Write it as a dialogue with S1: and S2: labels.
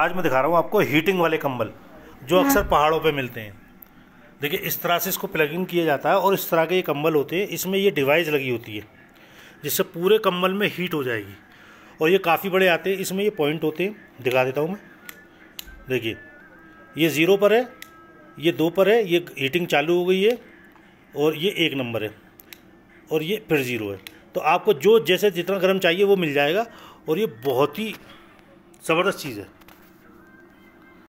S1: आज मैं दिखा रहा हूँ आपको हीटिंग वाले कंबल जो हाँ। अक्सर पहाड़ों पे मिलते हैं। देखिए इस तरह से इसको प्लग इन किया जाता है और इस तरह के ये कंबल होते हैं इसमें ये डिवाइस लगी होती है जिससे पूरे कंबल में हीट हो जाएगी। और ये काफ़ी बड़े आते हैं इसमें ये पॉइंट होते हैं दिखा देता हूँ मैं। देखिए ये ज़ीरो पर है ये दो पर है ये हीटिंग चालू हो गई है और ये एक नंबर है और ये फिर ज़ीरो है। तो आपको जो जैसे जितना गर्म चाहिए वो मिल जाएगा और ये बहुत ही ज़बरदस्त चीज़ है।